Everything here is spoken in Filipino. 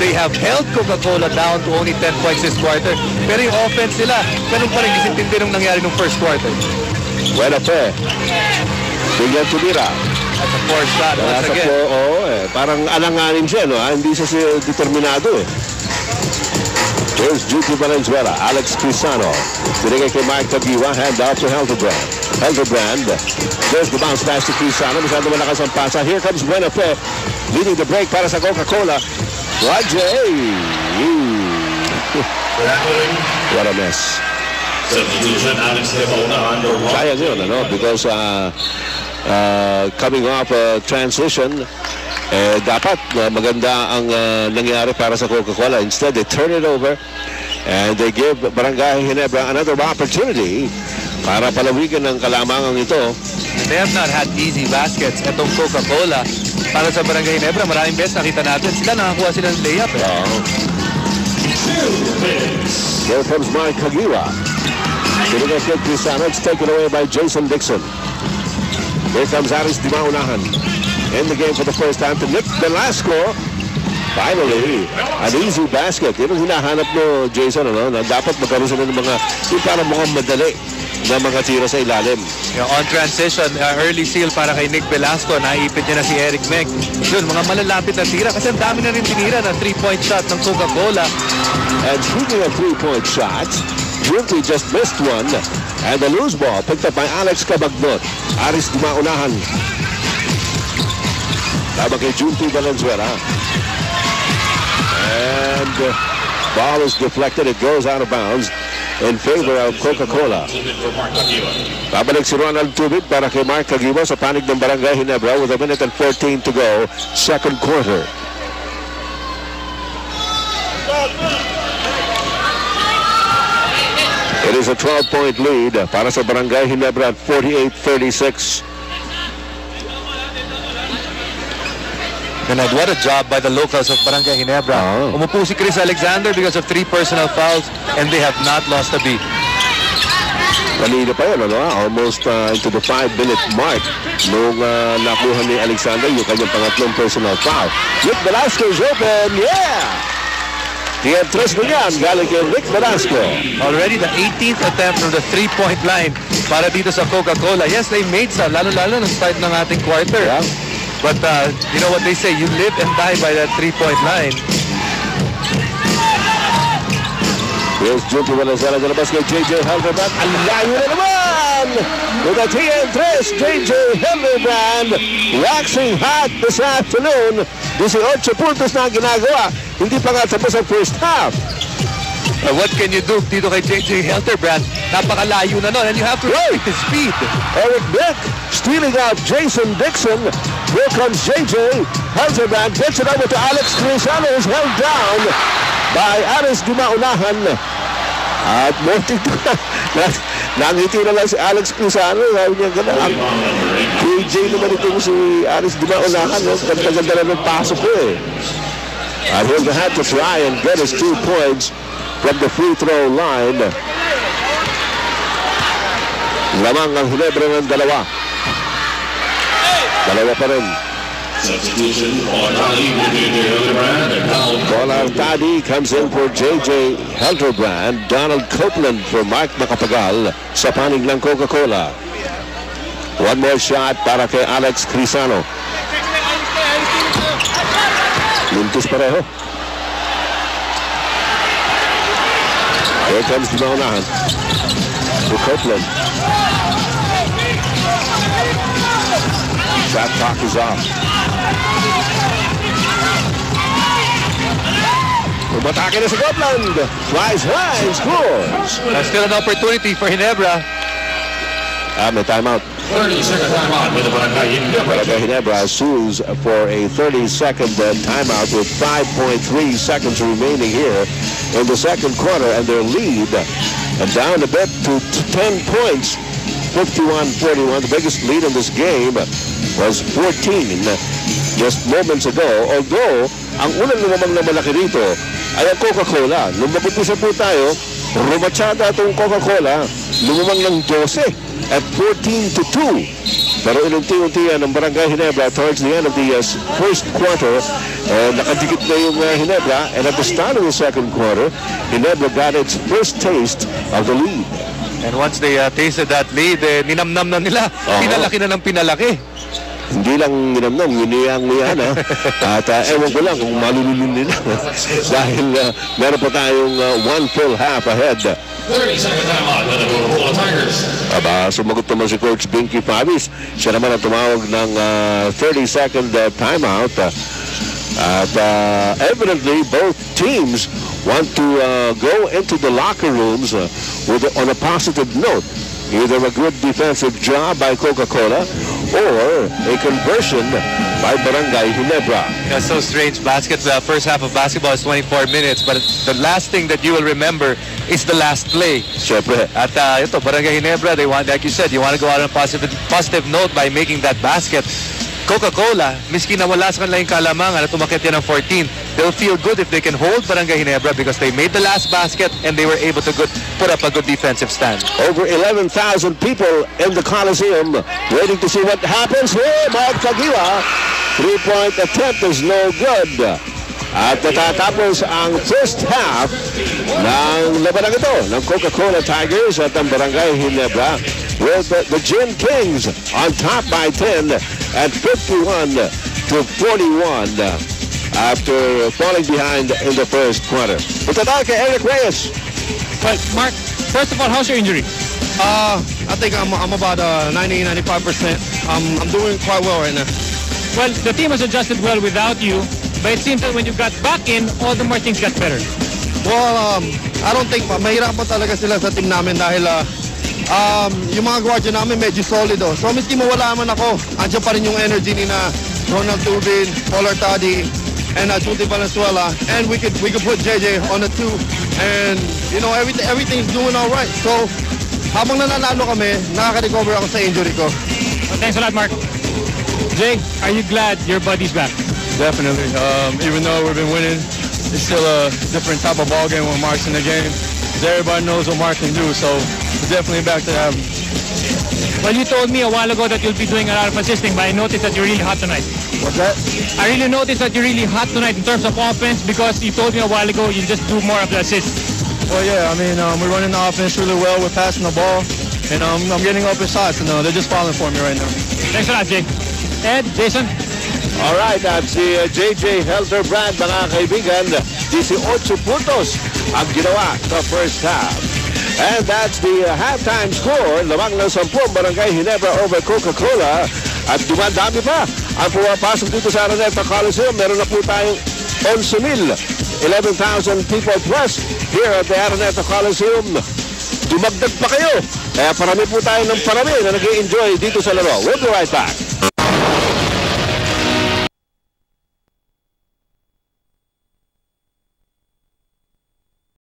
they have held Coca-Cola down to only 10 points this quarter. Pero yung offense nila, ganun pa rin disintindi nung nangyari nung first quarter. Buena fe. Bigyan tumira. That's a four shot once again. po, oo eh. Parang alanganin siya, no? ah, Hindi siya si determinado eh. Here's Juki Valenzuela, Alex Crisano. Binigay kay Mike Tagiwa, hand out to Helterbrand. Helterbrand, there's the bounce pass to Crisano. Masyado malakas ang pasa. Here comes Buena Fe, leading the break para sa Coca-Cola. Rajay! What a mess. Substitution Alex one. Sayang yun, ano? Because uh, uh, coming off a transition, eh, dapat uh, maganda ang uh, nangyari para sa Coca-Cola. Instead, they turn it over and they give Barangay Ginebra another opportunity para palawigan ng kalamangang ito. They have not had easy baskets. Itong Coca-Cola, para sa Barangay Ginebra, maraming beses nakita natin. Sila nakakuha sila ng layup. Eh. Here comes Mike Kagiwa. Pinigay kay Crisano. It's taken away by Jason Dixon. Here comes Aris Dimaunahan. In the game for the first time to Nick Velasco. Finally, an easy basket. Yun ang hinahanap mo, Jason, ano? Na dapat magkaroon sila ng mga, yung parang mukhang madali na mga tira sa ilalim. Yung on transition, uh, early seal para kay Nick Velasco. Naipit niya na si Eric Meg. Yun, mga malalapit na tira. Kasi ang dami na rin tinira na three-point shot ng Coca-Cola. And speaking of three-point shots, Junti just missed one. And the loose ball picked up by Alex Cabagnot. Aris Dimaunahan. Tama kay Junti Valenzuela. And uh, ball is deflected. It goes out of bounds in favor of Coca-Cola. Babalik si Ronald Tubit para kay Mark Cagiwa sa panig ng Barangay Ginebra with a minute and 14 to go, second quarter. It is a 12-point lead para sa Barangay Ginebra at 48-36. And what a job by the locals of Barangay Ginebra. Oo. Umupo si Chris Alexander because of three personal fouls and they have not lost a beat. Kanina pa yun, ano, ah, almost uh, into the five-minute mark nung uh, nakuha ni Alexander yung kanyang pangatlong personal foul. Nick Velasco is open, yeah! Tiyan tres na yan, galing kay Nick Velasco. Already the 18th attempt from the three-point line para dito sa Coca-Cola. Yes, they made some, lalo-lalo ng start ng ating quarter. Yeah. But uh, you know what they say, you live and die by that three-point line. Here's Junto Valenzuela de labas kay J.J. Helderbrand. Ang layo na naman! With a TN3, J.J. Helderbrand waxing hot this afternoon. 18 puntos na ang ginagawa. Hindi pa nga tapos ang first half. Uh, what can you do dito kay JJ Helterbrand? Napakalayo na nun and you have to Right. respect his speed. Eric Dick stealing out Jason Dixon. Here comes J.J. Helderbrand. Gets it over to Alex Crisano who's held down by Aris Dumaunahan. At muntik na, na, nangiti na lang si Alex Crisano. Sabi niya, gano'n. Ang KJ naman itong si Aris Dumaunahan. No? Ganda-ganda na ng pasok ko eh. And he'll have to try and get his two points from the free throw line. Lamang ang Hinebra ng dalawa. Dalawa pa rin. Paul Tadi comes in for J.J. Helterbrand. Donald Copeland for Mark Macapagal sa panig ng Coca-Cola. One more shot para kay Alex Crisano. Lintus pareho. Here comes the maunahan. To Copeland. Shot clock is off. Umatake na sa Copeland. Flies high and scores. Uh, still an opportunity for Ginebra. Ah, may timeout. 30 second timeout with the Barangay Ginebra. Barangay Ginebra sues for a 30-second uh, timeout with 5.3 seconds remaining here in the second quarter, and their lead uh, down a bit to 10 points, 51-41. The biggest lead in this game was 14 uh, just moments ago. Although, ang unang lumamang na malaki dito ay ang Coca-Cola. Nung mag-umpisa po tayo, rumatsada itong Coca-Cola, lumamang ng 12 at 14 to 2. Pero inunti-unti yan ang Barangay Ginebra towards the end of the uh, first quarter. And nakadikit na yung uh, Ginebra. And at the start of the second quarter, Ginebra got its first taste of the lead. And once they uh, tasted that lead, eh, ninamnam na nila. Oo. Pinalaki na ng pinalaki. Hindi lang ginamnam, giniyang niya na. At uh, ewan ko lang kung malululun nila. Dahil uh, meron pa tayong uh, one full half ahead. 30-second timeout by the Motorola Tigers. Aba, sumagot naman si Coach Binky Pavis. Siya naman ang tumawag ng uh, 30-second uh, timeout. Uh, at uh, evidently, both teams want to uh, go into the locker rooms uh, with on a positive note. Either a good defensive job by Coca-Cola or a conversion by Barangay Ginebra. That's so strange. Basket, the first half of basketball is 24 minutes, but the last thing that you will remember is the last play. Siyempre, At uh, ito, Barangay Ginebra, they want, like you said, you want to go out on a positive, positive note by making that basket. Coca-Cola, miski na wala sa kanila yung kalamangan at umakit yan ng 14, they'll feel good if they can hold Barangay Ginebra because they made the last basket and they were able to good, put up a good defensive stand. over 11,000 people in the Coliseum waiting to see what happens here. Mark Tagiwa, three-point attempt is no good. At natatapos ang first half ng labanang ito ng Coca-Cola Tigers at ang Barangay Ginebra with the, the Gin Kings on top by 10 at 51 to 41 after falling behind in the first quarter. Punta tayo kay Eric Reyes. Well, Mark, first of all, how's your injury? Uh, I think I'm, I'm about uh, 90, 95%. Um, I'm doing quite well right now. Well, the team has adjusted well without you, but it seems that when you got back in, all the more things got better. Well, um, I don't think, mahirapan talaga sila sa team namin dahil uh, um, yung mga guardia namin medyo solido. So, miski mawala man ako, andyan pa rin yung energy ni na Ronald Tubin, Paul Artadi, and uh, Chuti Valenzuela. And we could we could put JJ on the two. And, you know, everything everything's doing all right. So, habang nananalo kami, nakaka-recover ako sa injury ko. Well, thanks a lot, Mark. Jake, are you glad your buddy's back? Definitely. Um, even though we've been winning, it's still a different type of ball game when Mark's in the game. 'Cause Everybody knows what Mark can do, so definitely back to have. Well, you told me a while ago that you'll be doing a lot of assisting, but I noticed that you're really hot tonight. What's that? I really noticed that you're really hot tonight in terms of offense because you told me a while ago you just do more of the assists. Well, yeah. I mean, um, we're running the offense really well. We're passing the ball, and um, I'm getting open shots, and uh, they're just falling for me right now. Thanks a lot, Jake. Ed, Jason, Alright, at si uh, JJ Helterbrand, mga kaibigan, 18 puntos ang ginawa sa first half. And that's the uh, halftime score. Lamang ng 10 Barangay Ginebra over Coca-Cola. At dumadami pa ang pumapasok dito sa Araneta Coliseum. Meron na po tayong 11,000, 11,000 people plus here at the Araneta Coliseum. Dumagdag pa kayo. Kaya parami po tayo ng parami na nag enjoy dito sa laro. We'll be right back.